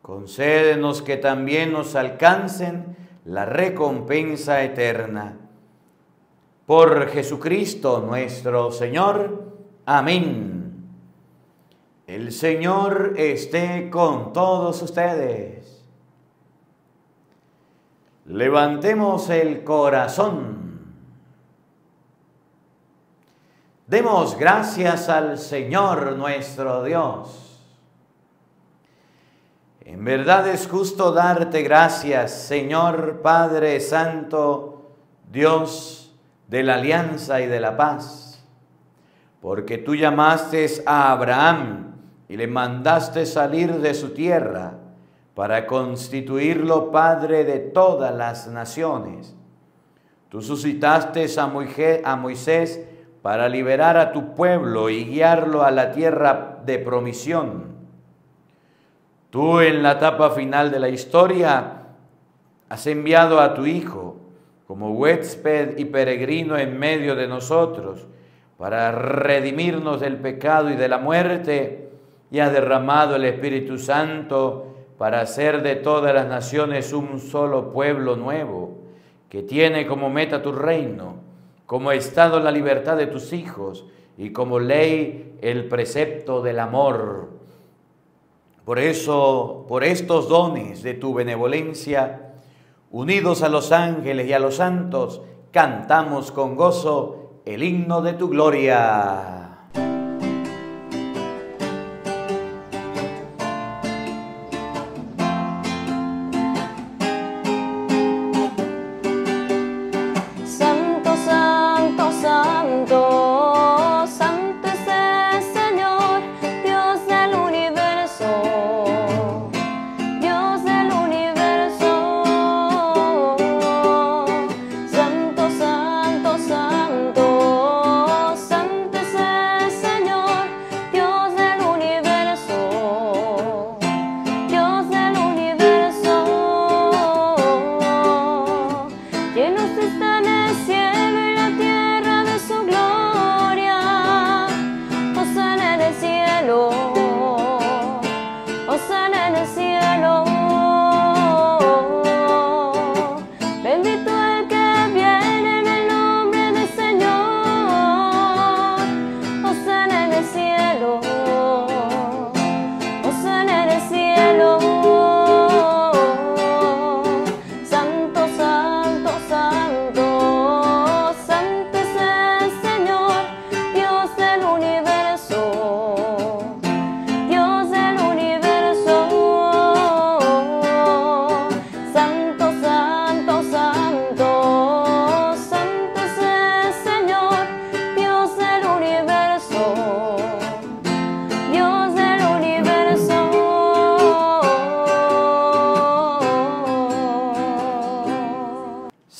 concédenos que también nos alcancen la recompensa eterna. Por Jesucristo nuestro Señor. Amén. El Señor esté con todos ustedes. Levantemos el corazón. Demos gracias al Señor nuestro Dios. En verdad es justo darte gracias, Señor Padre Santo, Dios de la alianza y de la paz, porque tú llamaste a Abraham y le mandaste salir de su tierra para constituirlo padre de todas las naciones. Tú suscitaste a Moisés para liberar a tu pueblo y guiarlo a la tierra de promisión. Tú en la etapa final de la historia has enviado a tu Hijo como huésped y peregrino en medio de nosotros para redimirnos del pecado y de la muerte y has derramado el Espíritu Santo para hacer de todas las naciones un solo pueblo nuevo, que tiene como meta tu reino, como estado la libertad de tus hijos y como ley el precepto del amor. Por eso, por estos dones de tu benevolencia, unidos a los ángeles y a los santos, cantamos con gozo el himno de tu gloria.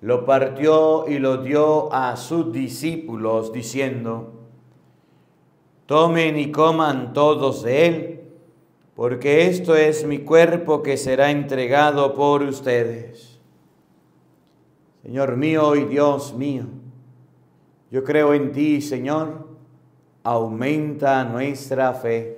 lo partió y lo dio a sus discípulos, diciendo, Tomen y coman todos de él, porque esto es mi cuerpo que será entregado por ustedes. Señor mío y Dios mío, yo creo en ti, Señor, aumenta nuestra fe.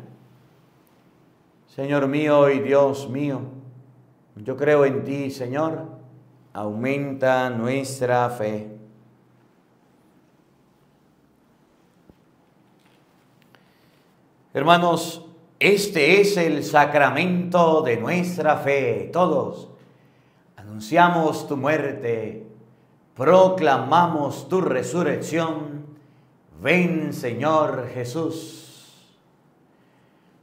Señor mío y Dios mío, yo creo en ti, Señor, aumenta nuestra fe. Hermanos, este es el sacramento de nuestra fe. Todos anunciamos tu muerte, proclamamos tu resurrección. Ven, Señor Jesús.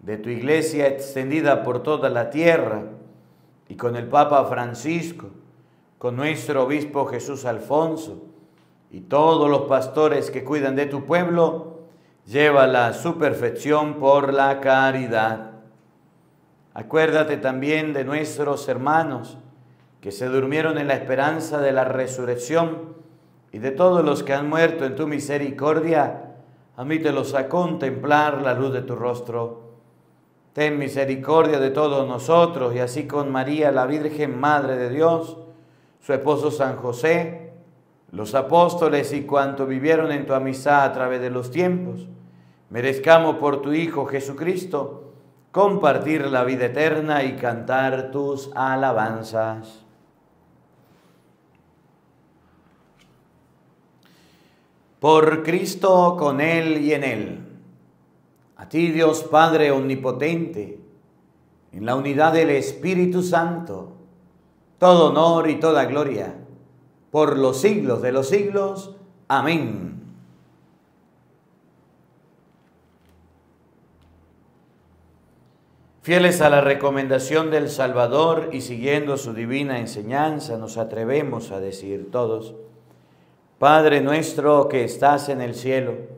de tu iglesia extendida por toda la tierra y con el Papa Francisco, con nuestro obispo Jesús Alfonso y todos los pastores que cuidan de tu pueblo, llévala a su perfección por la caridad. Acuérdate también de nuestros hermanos que se durmieron en la esperanza de la resurrección y de todos los que han muerto en tu misericordia, admítelos a contemplar la luz de tu rostro Ten misericordia de todos nosotros y así con María, la Virgen Madre de Dios, su esposo San José, los apóstoles y cuanto vivieron en tu amistad a través de los tiempos, merezcamos por tu Hijo Jesucristo compartir la vida eterna y cantar tus alabanzas. Por Cristo, con Él y en Él a ti Dios Padre Omnipotente, en la unidad del Espíritu Santo, todo honor y toda gloria, por los siglos de los siglos. Amén. Fieles a la recomendación del Salvador y siguiendo su divina enseñanza, nos atrevemos a decir todos, Padre nuestro que estás en el cielo,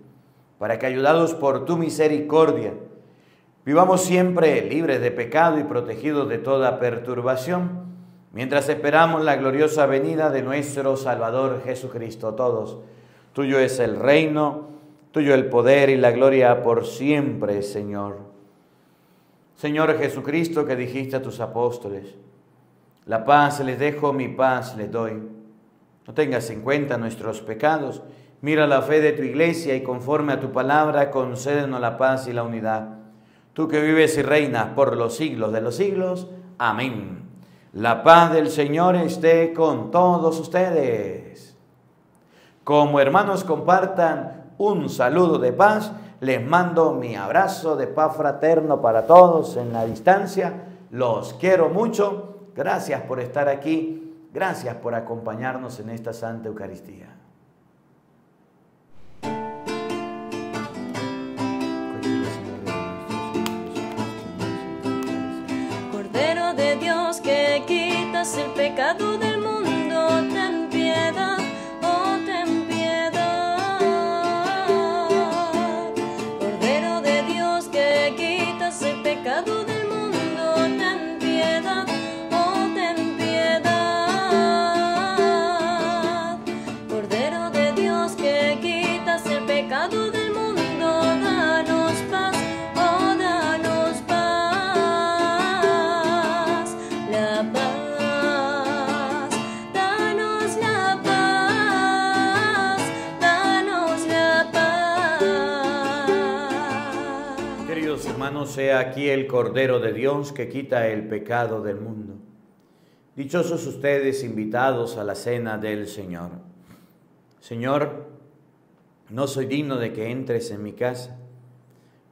para que ayudados por tu misericordia, vivamos siempre libres de pecado y protegidos de toda perturbación, mientras esperamos la gloriosa venida de nuestro Salvador Jesucristo. Todos, tuyo es el reino, tuyo el poder y la gloria por siempre, Señor. Señor Jesucristo, que dijiste a tus apóstoles, la paz les dejo, mi paz les doy. No tengas en cuenta nuestros pecados, Mira la fe de tu iglesia y conforme a tu palabra concédenos la paz y la unidad. tú que vives y reinas por los siglos de los siglos. Amén. La paz del Señor esté con todos ustedes. Como hermanos compartan un saludo de paz, les mando mi abrazo de paz fraterno para todos en la distancia. Los quiero mucho. Gracias por estar aquí. Gracias por acompañarnos en esta Santa Eucaristía. El pecado del mundo, ten piedad, sea aquí el Cordero de Dios que quita el pecado del mundo. Dichosos ustedes invitados a la cena del Señor. Señor, no soy digno de que entres en mi casa,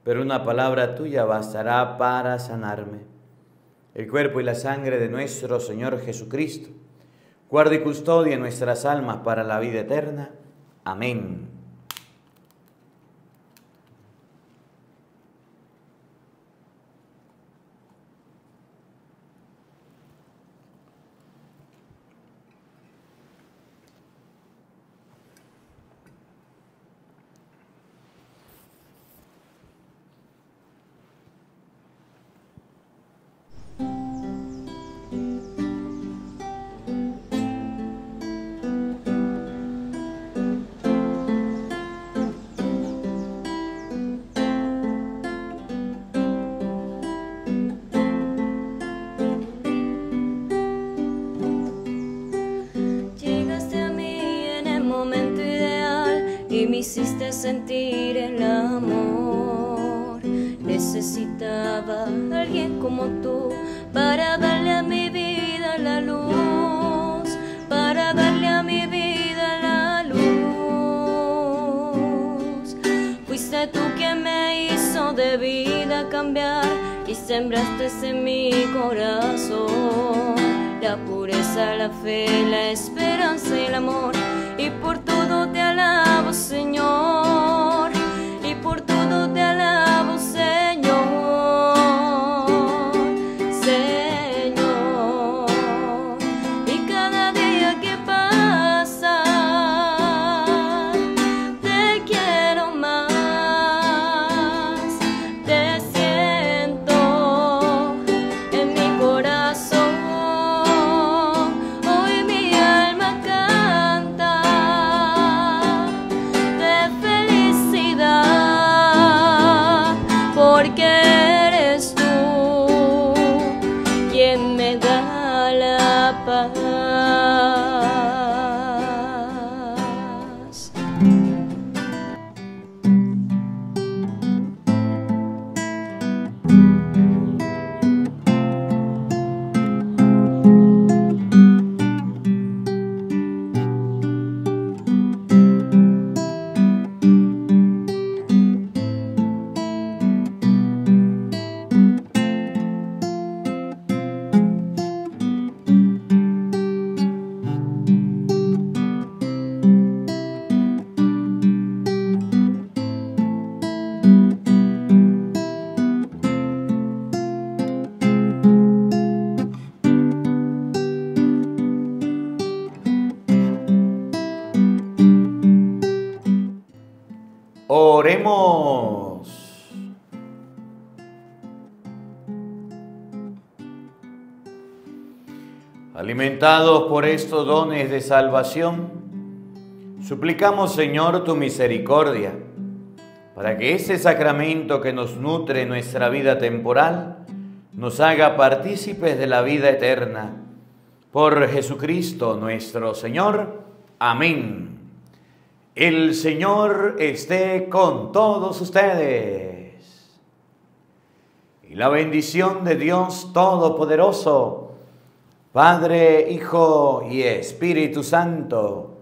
pero una palabra tuya bastará para sanarme. El cuerpo y la sangre de nuestro Señor Jesucristo, guarde y custodia nuestras almas para la vida eterna. Amén. Por estos dones de salvación, suplicamos Señor tu misericordia, para que ese sacramento que nos nutre nuestra vida temporal nos haga partícipes de la vida eterna. Por Jesucristo nuestro Señor. Amén. El Señor esté con todos ustedes. y la bendición de Dios Todopoderoso, Padre, Hijo y Espíritu Santo,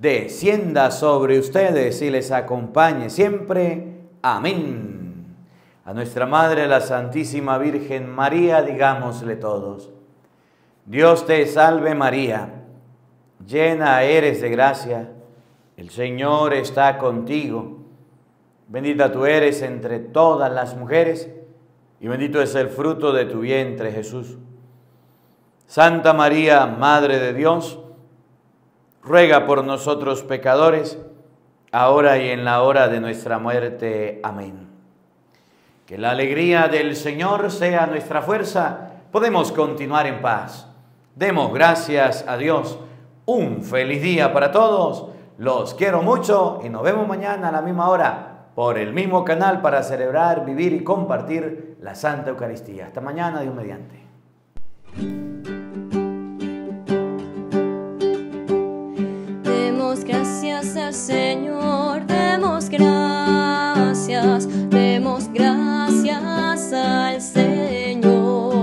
descienda sobre ustedes y les acompañe siempre. Amén. A nuestra Madre, la Santísima Virgen María, digámosle todos, Dios te salve María, llena eres de gracia, el Señor está contigo, bendita tú eres entre todas las mujeres, y bendito es el fruto de tu vientre, Jesús. Santa María, Madre de Dios, ruega por nosotros pecadores, ahora y en la hora de nuestra muerte. Amén. Que la alegría del Señor sea nuestra fuerza. Podemos continuar en paz. Demos gracias a Dios. Un feliz día para todos. Los quiero mucho y nos vemos mañana a la misma hora por el mismo canal para celebrar, vivir y compartir la Santa Eucaristía. Hasta mañana, Dios mediante. Gracias Señor, demos gracias, demos gracias al Señor.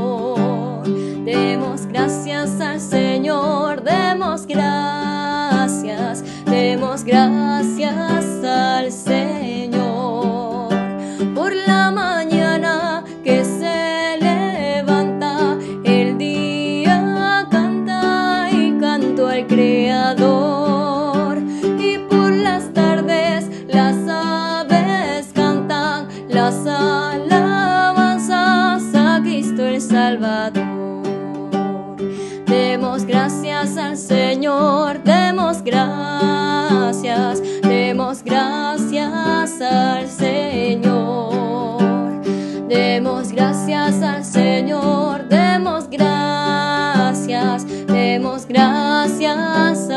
Demos gracias al Señor, demos gracias, demos gracias Demos gracias al Señor, demos gracias, demos gracias.